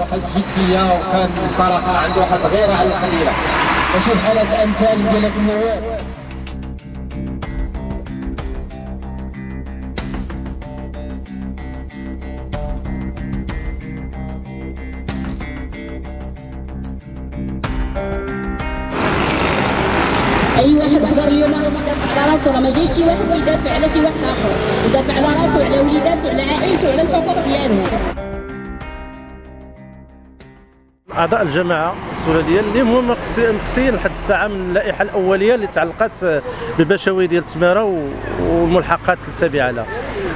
واحد الجديه وكان صراحة عنده واحد الغيره على القليله وشوف حالة الأمثال ديال النواب. أي واحد حضر اليوم راه يدافع على راسو راه ما جايش شي واحد ويدافع على شي واحد آخر. يدافع على راسو وعلى وليداتو وعلى عائلته وعلى الحقوق ديالهم. أعضاء الجماعة السورية اللي هما مقصيين لحد الساعة من اللائحة الأولية اللي تعلقت ببشوي ديال تمارة والملحقات التابعة لها.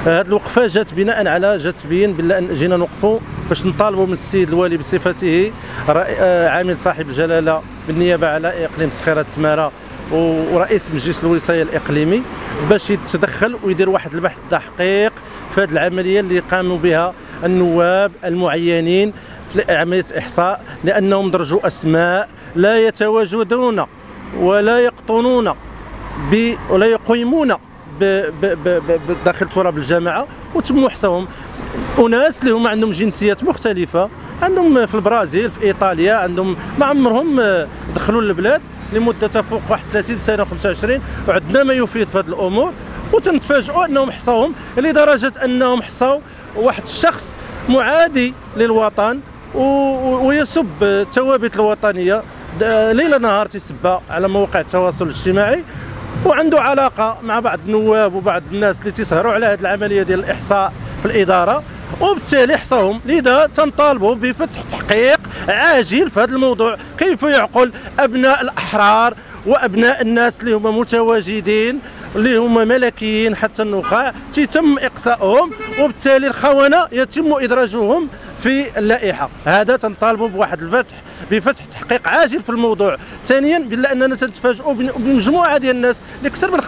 هذه الوقفة جات بناء على جات تبين بان جينا نوقفوا باش نطالبوا من السيد الوالي بصفته عامل صاحب الجلالة بالنيابة على إقليم سخيره تمارة ورئيس مجلس الوصاية الإقليمي باش يتدخل ويدير واحد البحث تحقيق في هذه العملية اللي قاموا بها النواب المعينين. في عمليه إحصاء لأنهم درجوا أسماء لا يتواجدون ولا يقطنون ولا يقيمون داخل تراب الجامعة وتم احصائهم أناس اللي هما عندهم جنسيات مختلفة عندهم في البرازيل في إيطاليا عندهم ما عمرهم دخلوا للبلاد لمدة تفوق 31 سنة 25 وعندنا ما يفيد في هذه الأمور. وتنتفاجئوا أنهم حصاوهم لدرجة أنهم حصاو واحد الشخص معادي للوطن. ويسب الثوابت الوطنية. ليل نهار تيسبها على مواقع التواصل الاجتماعي وعنده علاقة مع بعض النواب وبعض الناس اللي تيسهروا على هذه العملية ديال الإحصاء في الإدارة. وبالتالي حصاهم لذا تنطالبوا بفتح تحقيق عاجل في هذا الموضوع. كيف يعقل أبناء الأحرار وأبناء الناس اللي هما متواجدين اللي هما ملكيين حتى النخاع تيتم إقصائهم. وبالتالي الخونة يتم إدراجهم في اللائحة. هذا تنطالبوا بواحد الفتح بفتح تحقيق عاجل في الموضوع. ثانيا بلا أننا تنتفاجئوا بمجموعة ديال الناس أكثر من 50%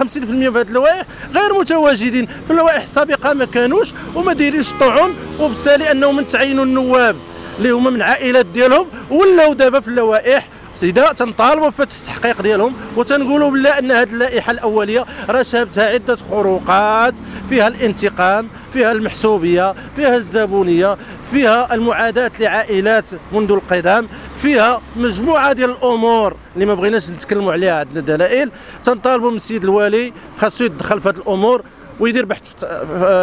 في هذه اللوائح غير متواجدين. في اللوائح السابقة ما كانوش وما دايرينش طعون وبالتالي أنهم تعينوا النواب اللي هما من عائلات ديالهم ولاو دابا في اللوائح إذا تنطالبوا بفتح التحقيق ديالهم وتنقولوا بالله أن هذه اللائحة الأولية راه شابتها عدة خروقات فيها الانتقام فيها المحسوبية فيها الزبونية فيها المعاداة لعائلات منذ القدم فيها مجموعة ديال الأمور اللي ما بغيناش نتكلموا عليها عندنا دلائل. تنطالبوا من السيد الوالي خاصو يتدخل في هذه الأمور. ويدير بحث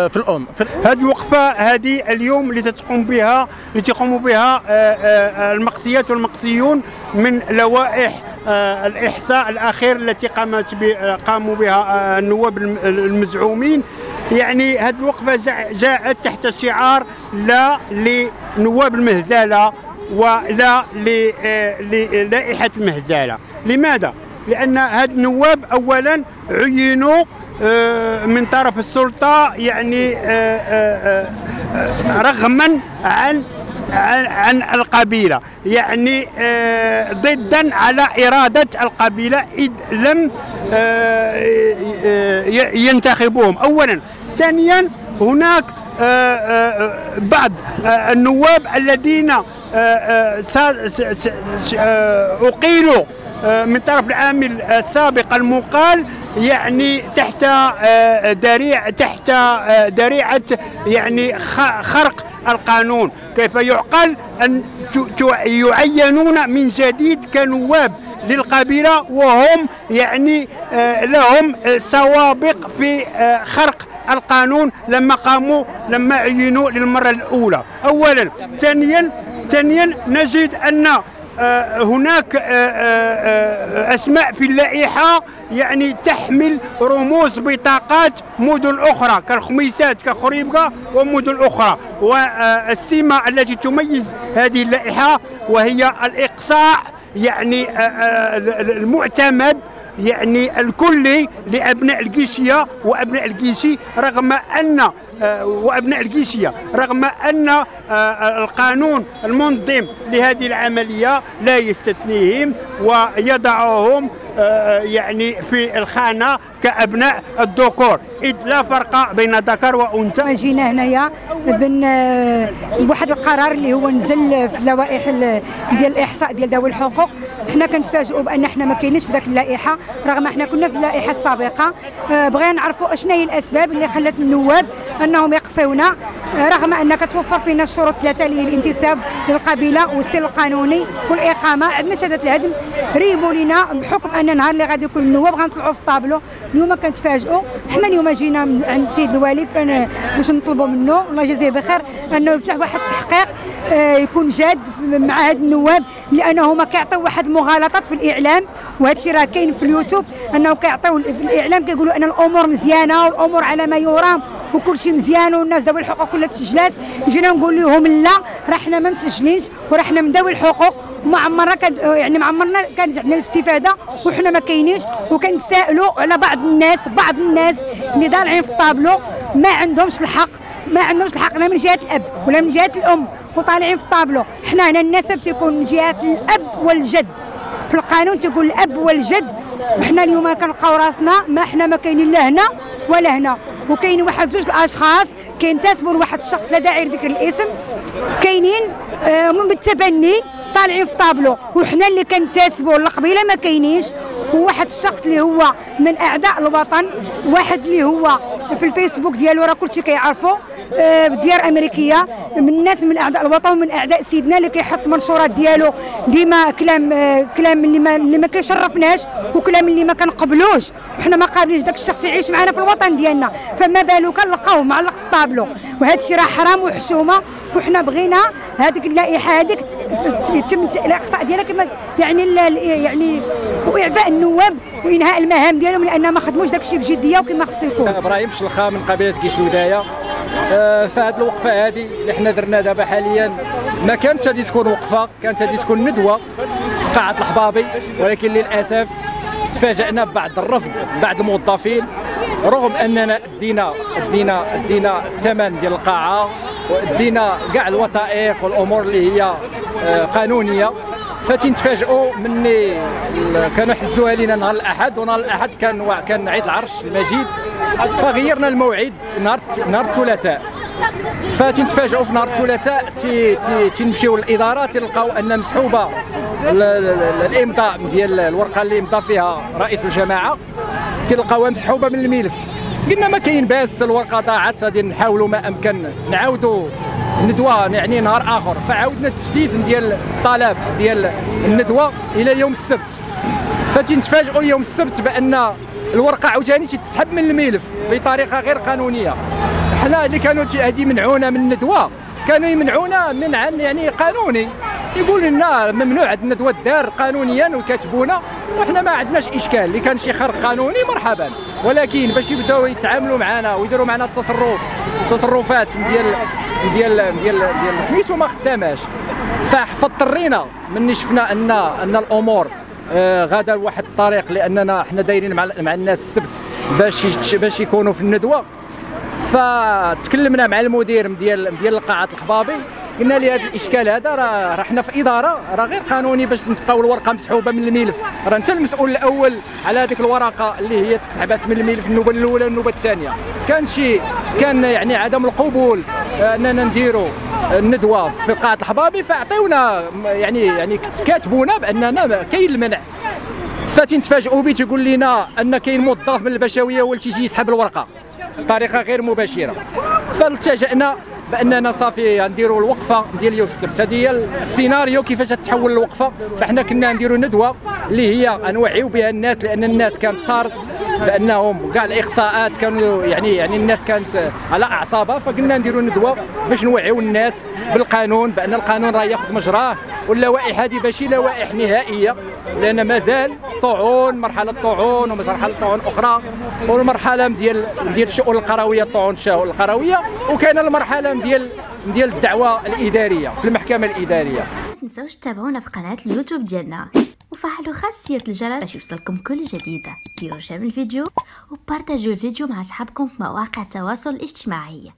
في الأم. هذه الوقفة هذه اليوم اللي تقوم بها اللي تقوم بها آه، آه، المقصيات والمقصيون من لوائح آه، الإحصاء الأخير التي قامت قاموا بها النواب المزعومين. يعني هذه الوقفة جاءت تحت شعار لا لنواب المهزلة ولا للائحة المهزلة. لماذا؟ لأن هاد النواب اولا عينوا آه، من طرف السلطة يعني آه، آه، رغما عن عن القبيلة. يعني ضدا على إرادة القبيلة إذ لم ينتخبوهم. اولا. ثانيا هناك بعض النواب الذين اقيلوا آه، من طرف العامل السابق المقال يعني تحت آه، تحت ذريعة آه، يعني خرق القانون. كيف يعقل؟ أن يعينون من جديد كنواب للقبيلة وهم يعني لهم سوابق في خرق القانون لما قاموا لما عينوا للمرة الأولى. أولا ثانيا ثانيا نجد آه، هناك آه، آه، أسماء في اللائحة يعني تحمل رموز بطاقات مدن أخرى كالخميسات كخريبكه ومدن أخرى. والسمه التي تميز هذه اللائحة وهي الإقصاء يعني المعتمد يعني الكلي لأبناء الجيشية وأبناء الجيشي رغم أن آه، وأبناء الجيشيه رغم أن آه، القانون المنظم لهذه العملية لا يستثنيهم ويضعهم آه، يعني في الخانة كأبناء الذكور. إذ لا فرق بين ذكر وأنثى. جينا هنايا. بن واحد القرار اللي هو نزل في اللوائح ديال الإحصاء ديال ذوي الحقوق. حنا كنتفاجئوا بأن حنا ما كاينينش في ذاك اللائحة رغم حنا كنا في اللائحة السابقة. بغينا نعرفوا اشنا هي الأسباب اللي خلت النواب أنهم يقصيونا رغم انها كتوفر فينا الشروط ثلاثة اللي هي الانتساب للقبيلة والسن القانوني والإقامة. عندنا شهاده الهدم ريبوا لنا بحكم أن النهار اللي غادي يكون النواب غنطلعوا في الطابلو. اليوم كنتفاجئوا حنا اليوم جينا عند السيد الوالي باش نطلبوا منه الله يجازيه بخير أنه يفتح واحد التحقيق آه، يكون جاد مع هاد النواب لأنه هما كيعطيو واحد المغالطات في الإعلام. وهذا الشيء راه كاين في اليوتيوب أنه كيعطيو في الإعلام كيقولوا أن الأمور مزيانة والأمور على ما يرام. وكل شيء مزيان والناس ذوي الحقوق كلها تسجلات. جينا نقول لهم لا راه حنا ما مسجلينش وراه حنا من ذوي الحقوق. وما عمرنا كان يعني ما عمرنا كانت عندنا الاستفادة وحنا ما كاينينش. وكنتسائلوا على بعض الناس بعض الناس اللي طالعين في الطابلو ما عندهمش الحق. ما عندهمش الحق لا من جهة الأب ولا من جهة الأم وطالعين في الطابلو. حنا هنا النسب تيكون من جهة الأب والجد. في القانون تيقول الأب والجد. وحنا اليوم كنلقاو راسنا ما حنا ما كاينين لا هنا ولا هنا. وكاين واحد جوج الأشخاص كينتسبوا لواحد الشخص لا داعي لذكر الاسم. كاينين آه من بالتبني طالعين في الطابلو. وحنا اللي كنتنسبوا القبيله ما كاينينش. وواحد الشخص اللي هو من أعداء الوطن واحد اللي هو في الفيسبوك ديالو راه كلشي كيعرفوا آه، في ديار أمريكية. من الناس من أعداء الوطن ومن أعداء سيدنا اللي كيحط منشورات ديالو. ديما كلام آه، كلام اللي ما اللي ما كيشرفناش وكلام اللي ما كنقبلوش. وحنا ما قابلينش. داك الشخص يعيش معنا في الوطن ديالنا. فما بالك نلقاوه معلق في الطابلو وهذا الشيء راه حرام وحشومة. وحنا بغينا هذيك اللائحة هذيك يتم الإقصاء ديالها كما يعني يعني واعفاء النواب وإنهاء المهام ديالهم لأن ما خدموش داك الشيء بجدية وكما خصو يكون. إبراهيم شلخا من قبيلة كيش الوداية. آه، فهاد الوقفة هذه اللي حنا درنا دابا حاليا ما كانتش غادي تكون وقفة كانت غادي تكون ندوة في قاعة الحبابي ولكن للأسف تفاجئنا ببعض الرفض بعض الموظفين رغم أننا دينا دينا دينا الثمن ديال القاعة ودينا كاع الوثائق والأمور اللي هي آه، قانونية. فتنتفاجئوا مني كانوا حزوها لينا نهار الأحد ونهار الأحد كان كان عيد العرش المجيد. فغيرنا الموعد نهار نهار الثلاثاء. فتنتفاجئوا في نهار الثلاثاء تنمشيو للإدارة تلقاو أن مسحوبة الإمضاء ديال الورقة اللي امضى فيها رئيس الجماعة. تلقاوها مسحوبة من الملف. قلنا ما كاين باس الورقة ضاعت غادي نحاولوا ما أمكن نعاودوا الندوة يعني نهار آخر. فعاودنا التجديد ديال الطلب ديال الندوة إلى يوم السبت. فتنتفاجئوا يوم السبت بأن الورقة عاوتاني تتسحب من الملف بطريقة غير قانونية. حنا اللي كانوا هادي منعونا من الندوة كانوا يمنعونا من عن يعني قانوني. يقول لنا ممنوع عندنا الندوه دار قانونيا وكاتبونا وحنا ما عندناش إشكال. اللي كان شي خرق قانوني مرحبا. ولكن باش يبداو يتعاملوا معنا ويديروا معنا التصرف التصرفات ديال ديال ديال ديال سميتو ما خداماش. فاضطرينا مني شفنا ان أن الأمور آه غادا لواحد الطريق لأننا حنا دايرين مع, مع الناس السبت باش باش يكونوا في الندوة. فتكلمنا مع المدير ديال ديال القاعة الحبابي. قلنا لي هذا الإشكال هذا راه إحنا في إدارة راه غير قانوني باش نبقاو الورقة مسحوبة من الملف. راه أنت المسؤول الأول على هذيك الورقة اللي هي تسحبت من الملف النوبة الأولى والنوبه الثانية. كان شي كان يعني عدم القبول أننا نديروا الندوه في قاعة الحبابي فأعطيونا يعني يعني كاتبونا بأننا كاين المنع. فتنتفاجئوا به تيقول لنا أن كاين موظف من البشويه هو اللي تيجي يسحب الورقة. بطريقة غير مباشرة. فالتجأنا بأننا صافي نديروا الوقفة ديال يوم السبت هذه هي السيناريو كيفاش تتحول الوقفة؟ فإحنا كنا نديروا ندوة اللي هي نوعيو بها الناس لأن الناس كانت صارت بأنهم كاع الإقصاءات كانوا يعني يعني الناس كانت على أعصابها فقلنا نديروا ندوة باش نوعيو الناس بالقانون بأن القانون راه ياخذ مجراه. واللوائح هذه ماشي لوائح نهائية لأن مازال طعون مرحلة طعون ومرحلة طعون أخرى والمرحلة ديال ديال الشؤون القروية طعون الشؤون القروية وكان المرحلة ديال ديال الدعوة الإدارية في المحكمة الإدارية. ما تنساوش تتابعونا في قناة اليوتيوب ديالنا. وفعلوا خاصية الجرس باش يوصلكم كل جديدة ديروا شير الفيديو وبارتاجوا الفيديو مع أصحابكم في مواقع التواصل الاجتماعي.